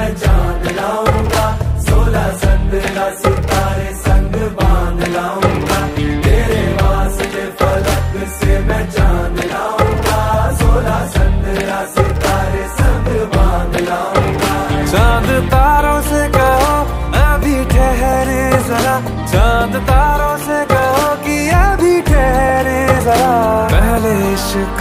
मैं जान लाऊँगा, सोलह संग का सितारे संग बाँध लाऊँगा। तेरे वास्ते फलक से मैं जान लाऊँगा, सोलह संग का सितारे संग बाँध लाऊँगा। चाँद तारों से कहो, अभी ठहरे जरा। चाँद तारों से कहो कि अभी ठहरे जरा। पहले इश्क